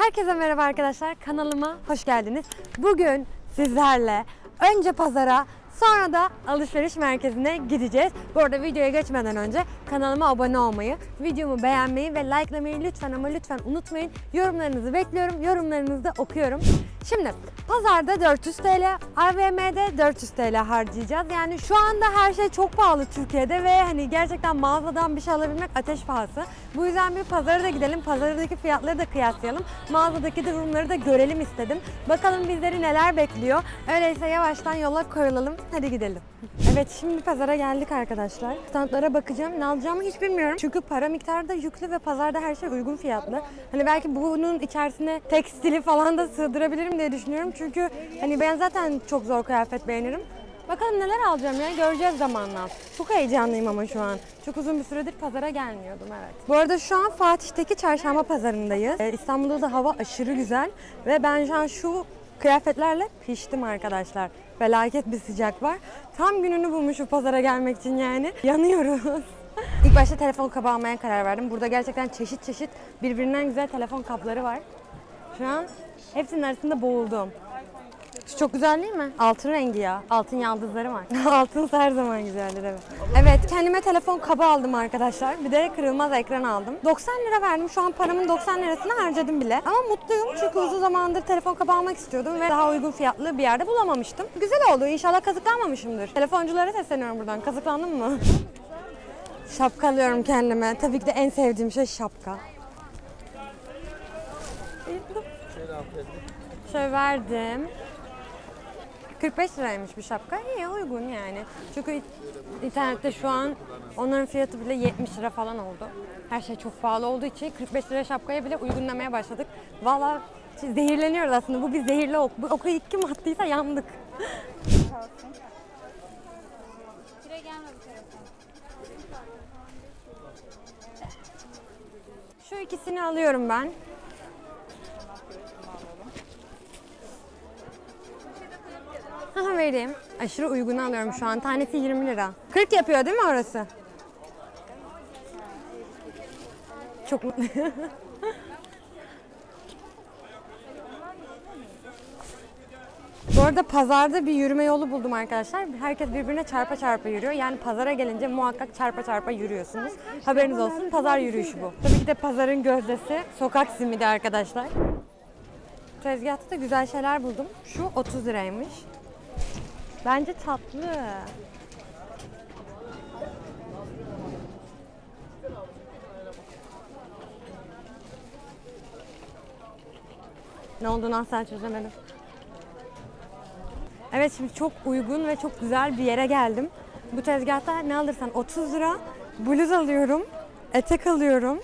Herkese merhaba arkadaşlar. Kanalıma hoş geldiniz. Bugün sizlerle önce pazara sonra da alışveriş merkezine gideceğiz. Bu arada videoya geçmeden önce kanalıma abone olmayı, videomu beğenmeyi ve likelamayı lütfen ama lütfen unutmayın. Yorumlarınızı bekliyorum. Yorumlarınızı da okuyorum. Şimdi pazarda 400 TL, AVM'de 400 TL harcayacağız. Yani şu anda her şey çok pahalı Türkiye'de ve hani gerçekten mağazadan bir şey alabilmek ateş pahası. Bu yüzden bir pazara da gidelim. Pazardaki fiyatları da kıyaslayalım. Mağazadaki durumları da görelim istedim. Bakalım bizleri neler bekliyor. Öyleyse yavaştan yola koyulalım. Hadi gidelim. Evet şimdi pazara geldik arkadaşlar. Standlara bakacağım. Ne alacağımı hiç bilmiyorum. Çünkü para miktarı da yüklü ve pazarda her şey uygun fiyatlı. Hani belki bunun içerisine tekstili falan da sığdırabilirim diye düşünüyorum. Çünkü hani ben zaten çok zor kıyafet beğenirim. Bakalım neler alacağım ya göreceğiz zamanla. Çok heyecanlıyım ama şu an. Çok uzun bir süredir pazara gelmiyordum evet. Bu arada şu an Fatih'teki çarşamba pazarındayız. Ee, İstanbul'da da hava aşırı güzel ve ben şu an şu kıyafetlerle piştim arkadaşlar. Felaket bir sıcak var. Tam gününü bulmuş bu pazara gelmek için yani. Yanıyoruz. İlk başta telefon kabı almaya karar verdim. Burada gerçekten çeşit çeşit birbirinden güzel telefon kapları var. Şu an hepsinin arasında boğuldum. Şu çok güzel değil mi? Altın rengi ya. Altın yaldızları var. Altın her zaman güzeldir evet. Evet kendime telefon kabı aldım arkadaşlar. Bir de kırılmaz ekran aldım. 90 lira verdim. Şu an paramın 90 lirasını harcadım bile. Ama mutluyum çünkü uzun zamandır telefon kabı almak istiyordum ve daha uygun fiyatlı bir yerde bulamamıştım. Güzel oldu. İnşallah kazıklanmamışımdır. Telefonculara sesleniyorum buradan. Kazıklandım mı? Şapka alıyorum kendime. Tabii ki de en sevdiğim şey şapka. Şöyle verdim. 45 liraymış bir şapka. İyi uygun yani. Çünkü internette şu an onların fiyatı bile 70 lira falan oldu. Her şey çok pahalı olduğu için 45 lira şapkaya bile uygunlamaya başladık. Valla zehirleniyoruz aslında. Bu bir zehirli ok. Bu oku ilk kim attıysa yandık. Şu ikisini alıyorum ben. Aha vereyim. Aşırı uygun alıyorum şu an. Tanesi 20 lira. 40 yapıyor değil mi orası? Çok mutluyum. Bu arada pazarda bir yürüme yolu buldum arkadaşlar. Herkes birbirine çarpa çarpa yürüyor. Yani pazara gelince muhakkak çarpa çarpa yürüyorsunuz. Haberiniz olsun pazar yürüyüşü bu. Tabii ki de pazarın gözdesi sokak simidi arkadaşlar. Tezgahta da güzel şeyler buldum. Şu 30 liraymış. Bence tatlı. Ne olduğunu asla çözemedim. Evet şimdi çok uygun ve çok güzel bir yere geldim. Bu tezgahta ne alırsan 30 lira bluz alıyorum, etek alıyorum.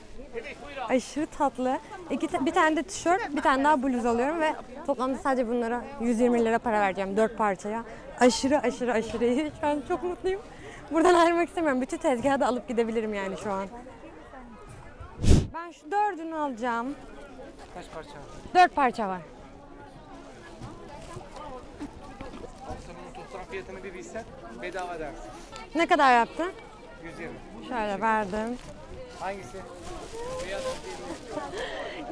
Aşırı tatlı. İki, bir tane de tişört, bir tane daha bluz alıyorum ve toplamda sadece bunlara 120 lira para vereceğim 4 parçaya. Aşırı aşırı aşırı iyi. Şu an çok mutluyum. Buradan ayrılmak istemiyorum. Bütün tezgahı da alıp gidebilirim yani şu an. Ben şu dördünü alacağım. Kaç parça var? Dört parça var. Sen bunun toplam fiyatını bir bilsen bedava dersin. Ne kadar yaptı? 120. Şöyle verdim. Hangisi?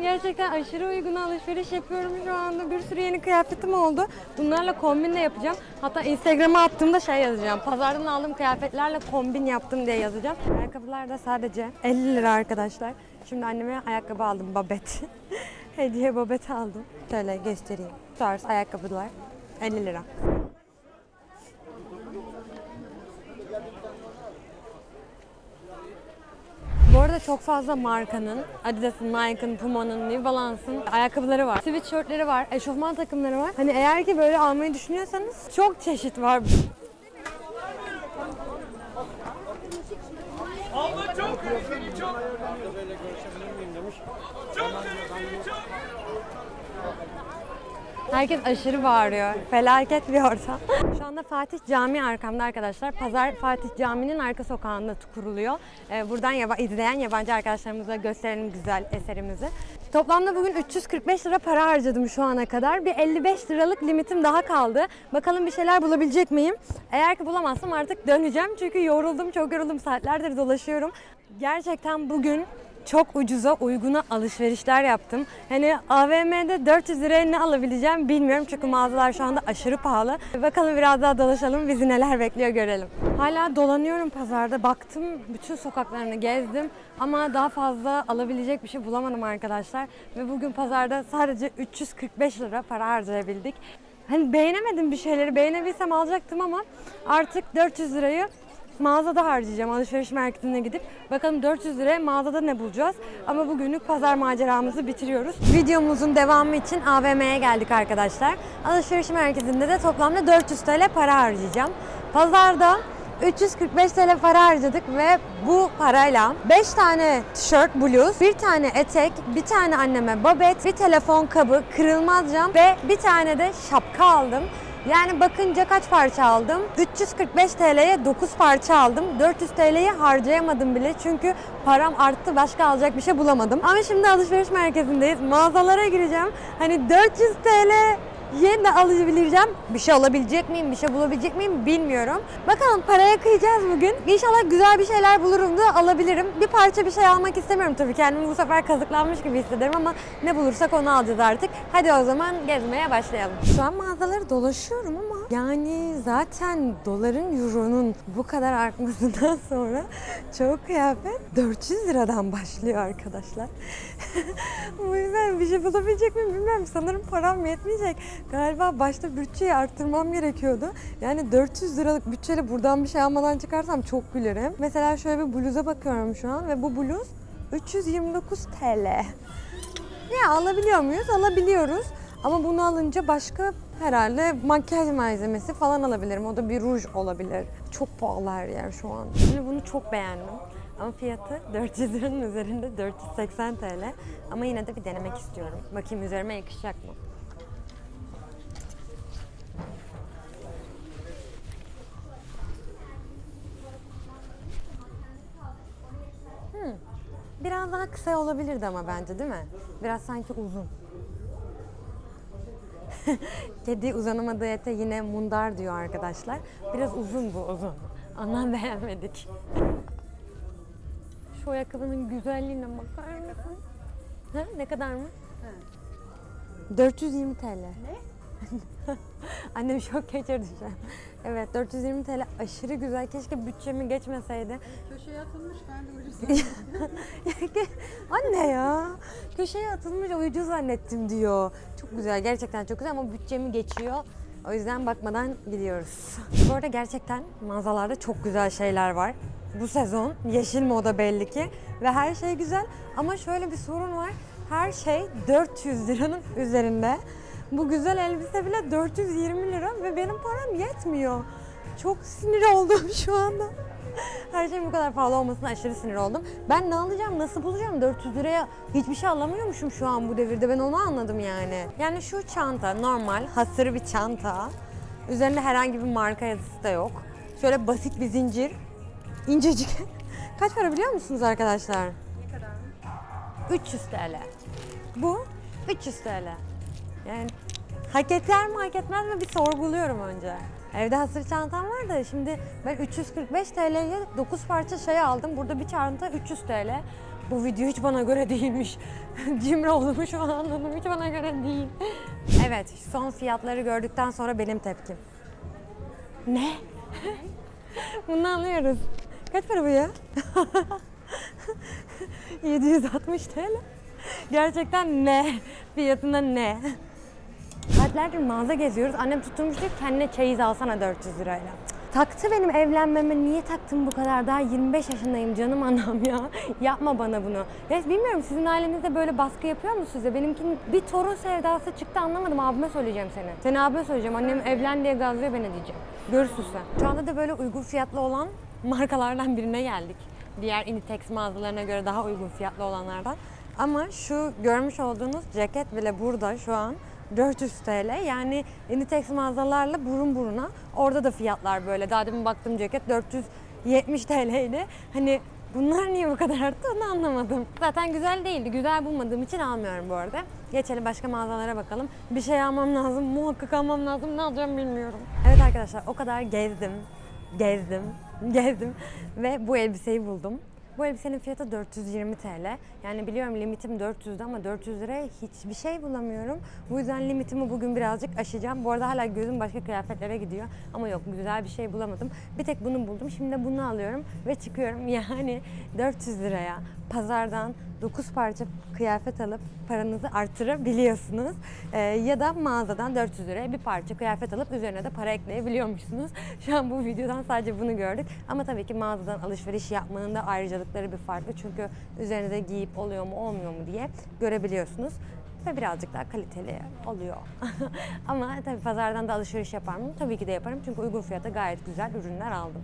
Gerçekten aşırı uygun alışveriş yapıyorum şu anda. Bir sürü yeni kıyafetim oldu. Bunlarla kombin de yapacağım. Hatta Instagram'a attığımda şey yazacağım. Pazardan aldığım kıyafetlerle kombin yaptım diye yazacağım. Ayakkabılar da sadece 50 lira arkadaşlar. Şimdi anneme ayakkabı aldım babet. Hediye babet aldım. Şöyle göstereyim. Bu tarz ayakkabılar 50 lira. Bu arada çok fazla markanın, Adidas'ın, Nike'ın, Puma'nın, New Balance'ın ayakkabıları var. Sweatshirtleri var, eşofman takımları var. Hani eğer ki böyle almayı düşünüyorsanız çok çeşit var. Herkes aşırı bağırıyor. Felaket bir ortam. Şu anda Fatih Camii arkamda arkadaşlar. Pazar Fatih Camii'nin arka sokağında kuruluyor. Ee, buradan yaba- izleyen yabancı arkadaşlarımıza gösterelim güzel eserimizi. Toplamda bugün 345 lira para harcadım şu ana kadar. Bir 55 liralık limitim daha kaldı. Bakalım bir şeyler bulabilecek miyim? Eğer ki bulamazsam artık döneceğim. Çünkü yoruldum, çok yoruldum. Saatlerdir dolaşıyorum. Gerçekten bugün çok ucuza, uyguna alışverişler yaptım. Hani AVM'de 400 liraya ne alabileceğim bilmiyorum çünkü mağazalar şu anda aşırı pahalı. Bakalım biraz daha dolaşalım, bizi neler bekliyor görelim. Hala dolanıyorum pazarda, baktım bütün sokaklarını gezdim ama daha fazla alabilecek bir şey bulamadım arkadaşlar. Ve bugün pazarda sadece 345 lira para harcayabildik. Hani beğenemedim bir şeyleri, beğenebilsem alacaktım ama artık 400 lirayı mağazada harcayacağım alışveriş merkezine gidip. Bakalım 400 liraya mağazada ne bulacağız. Ama bugünlük pazar maceramızı bitiriyoruz. Videomuzun devamı için AVM'ye geldik arkadaşlar. Alışveriş merkezinde de toplamda 400 TL para harcayacağım. Pazarda 345 TL para harcadık ve bu parayla 5 tane tişört, bluz, bir tane etek, bir tane anneme babet, bir telefon kabı, kırılmaz cam ve bir tane de şapka aldım. Yani bakınca kaç parça aldım? 345 TL'ye 9 parça aldım. 400 TL'yi harcayamadım bile çünkü param arttı. Başka alacak bir şey bulamadım. Ama şimdi alışveriş merkezindeyiz. Mağazalara gireceğim. Hani 400 TL Yeni de alabileceğim. Bir şey alabilecek miyim, bir şey bulabilecek miyim bilmiyorum. Bakalım paraya kıyacağız bugün. İnşallah güzel bir şeyler bulurum da alabilirim. Bir parça bir şey almak istemiyorum tabii. Kendimi bu sefer kazıklanmış gibi hissederim ama ne bulursak onu alacağız artık. Hadi o zaman gezmeye başlayalım. Şu an mağazaları dolaşıyorum ama yani zaten doların, euronun bu kadar artmasından sonra çoğu kıyafet 400 liradan başlıyor arkadaşlar. bu yüzden bir şey bulabilecek miyim bilmiyorum. Sanırım param yetmeyecek. Galiba başta bütçeyi arttırmam gerekiyordu. Yani 400 liralık bütçeyle buradan bir şey almadan çıkarsam çok gülerim. Mesela şöyle bir bluza bakıyorum şu an ve bu bluz 329 TL. Ya alabiliyor muyuz? Alabiliyoruz. Ama bunu alınca başka herhalde makyaj malzemesi falan alabilirim. O da bir ruj olabilir. Çok pahalı her yer şu an. Şimdi bunu çok beğendim. Ama fiyatı 400 liranın üzerinde 480 TL. Ama yine de bir denemek istiyorum. Bakayım üzerime yakışacak mı? Biraz daha kısa olabilirdi ama bence değil mi? Biraz sanki uzun. Kedi uzanamadığı ete yine mundar diyor arkadaşlar. Biraz uzun bu uzun. Ondan beğenmedik. Şu ayakkabının güzelliğine bakar mısın? Ha, ne kadar mı? 420 TL. Ne? Annem şok geçirdi şu an. Evet 420 TL aşırı güzel. Keşke bütçemi geçmeseydi. Köşeye atılmış ben de ucuz Anne ya köşeye atılmış ucuz zannettim diyor. Çok güzel gerçekten çok güzel ama bütçemi geçiyor. O yüzden bakmadan gidiyoruz. Bu arada gerçekten mağazalarda çok güzel şeyler var. Bu sezon yeşil moda belli ki ve her şey güzel ama şöyle bir sorun var. Her şey 400 liranın üzerinde. Bu güzel elbise bile 420 lira ve benim param yetmiyor. Çok sinir oldum şu anda. Her şeyin bu kadar pahalı olmasına aşırı sinir oldum. Ben ne alacağım, nasıl bulacağım? 400 liraya hiçbir şey alamıyormuşum şu an bu devirde. Ben onu anladım yani. Yani şu çanta normal, hasır bir çanta. Üzerinde herhangi bir marka yazısı da yok. Şöyle basit bir zincir. İncecik. Kaç para biliyor musunuz arkadaşlar? Ne kadar mı? 300 TL. Bu 300 TL. Yani hak eder mi hak etmez mi bir sorguluyorum önce. Evde hasır çantam var da şimdi ben 345 TL'ye 9 parça şey aldım. Burada bir çanta 300 TL. Bu video hiç bana göre değilmiş. Cimri olduğumu şu an. Hiç bana göre değil. Evet son fiyatları gördükten sonra benim tepkim. Ne? Bunu alıyoruz. Kaç para bu ya? 760 TL. Gerçekten ne? Fiyatında ne? Saatlerdir mağaza geziyoruz. Annem tutturmuş diyor kendine çeyiz alsana 400 lirayla. Taktı benim evlenmeme. Niye taktın bu kadar? Daha 25 yaşındayım canım anam ya. Yapma bana bunu. Ya bilmiyorum sizin ailenizde böyle baskı yapıyor mu size? Benimkinin bir torun sevdası çıktı anlamadım. Abime söyleyeceğim seni. Seni abime söyleyeceğim. Annem evlen diye gazlıyor beni diyeceğim. Görürsün sen. Şu anda da böyle uygun fiyatlı olan markalardan birine geldik. Diğer Inditex mağazalarına göre daha uygun fiyatlı olanlardan. Ama şu görmüş olduğunuz ceket bile burada şu an 400 TL. Yani Inditex mağazalarla burun buruna. Orada da fiyatlar böyle. Daha demin baktığım ceket 470 TL'ydi. Hani bunlar niye bu kadar arttı onu anlamadım. Zaten güzel değildi. Güzel bulmadığım için almıyorum bu arada. Geçelim başka mağazalara bakalım. Bir şey almam lazım. Muhakkak almam lazım. Ne alacağım bilmiyorum. Evet arkadaşlar o kadar gezdim. Gezdim. Gezdim. Ve bu elbiseyi buldum. Bu elbisenin fiyatı 420 TL. Yani biliyorum limitim 400'dü ama 400 liraya hiçbir şey bulamıyorum. Bu yüzden limitimi bugün birazcık aşacağım. Bu arada hala gözüm başka kıyafetlere gidiyor. Ama yok güzel bir şey bulamadım. Bir tek bunu buldum. Şimdi de bunu alıyorum ve çıkıyorum. Yani 400 liraya pazardan 9 parça kıyafet alıp paranızı artırabiliyorsunuz. Ee, ya da mağazadan 400 liraya bir parça kıyafet alıp üzerine de para ekleyebiliyormuşsunuz. Şu an bu videodan sadece bunu gördük. Ama tabii ki mağazadan alışveriş yapmanın da ayrıcalıkları bir farklı. Çünkü üzerinize giyip oluyor mu olmuyor mu diye görebiliyorsunuz. Ve birazcık daha kaliteli oluyor. Ama tabii pazardan da alışveriş yapar mıyım? Tabii ki de yaparım. Çünkü uygun fiyata gayet güzel ürünler aldım.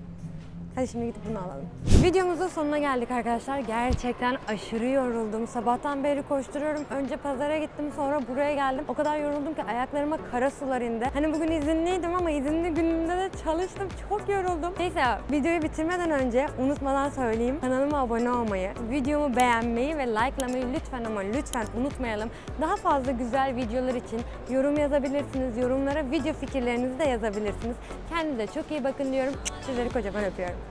Hadi şimdi gidip bunu alalım. Videomuzun sonuna geldik arkadaşlar. Gerçekten aşırı yoruldum. Sabahtan beri koşturuyorum. Önce pazara gittim sonra buraya geldim. O kadar yoruldum ki ayaklarıma kara sular indi. Hani bugün izinliydim ama izinli günümde de çalıştım. Çok yoruldum. Neyse videoyu bitirmeden önce unutmadan söyleyeyim. Kanalıma abone olmayı, videomu beğenmeyi ve likelamayı lütfen ama lütfen unutmayalım. Daha fazla güzel videolar için yorum yazabilirsiniz. Yorumlara video fikirlerinizi de yazabilirsiniz. Kendinize çok iyi bakın diyorum. Sizleri kocaman öpüyorum.